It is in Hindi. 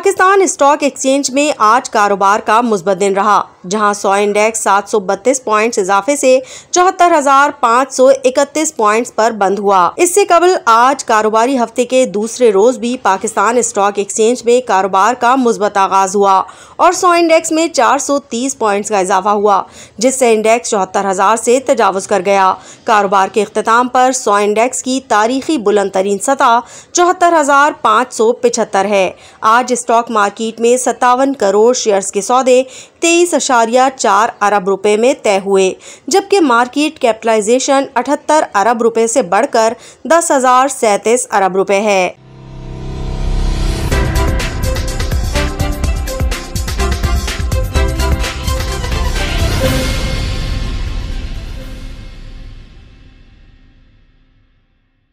पाकिस्तान स्टॉक एक्सचेंज में आज कारोबार का मुस्बत दिन रहा, जहाँ सौ इंडेक्स 732 पॉइंट्स इजाफे से चौहत्तर हज़ार पाँच सौ इकतीस पॉइंट्स पर बंद हुआ। इससे कबल आज कारोबारी हफ़्ते के दूसरे रोज भी पाकिस्तान स्टॉक एक्सचेंज में कारोबार का मुस्बत आगाज़ हुआ और सौ इंडेक्स में 430 पॉइंट्स का इजाफा हुआ, जिससे इंडेक्स चौहत्तर हज़ार से तजावज कर गया। कारोबार के अख्ताम पर सौ इंडेक्स की तारीखी बुलंद तरीन सतह चौहत्तर हज़ार पाँच सौ पिछहत्तर है। आज स्टॉक मार्केट में सत्तावन करोड़ शेयर्स के सौदे तेईस अशारिया चार अरब रुपए में तय हुए, जबकि मार्केट कैपिटलाइजेशन अठहत्तर अरब रुपए से बढ़कर दस हज़ार अरब रुपए है।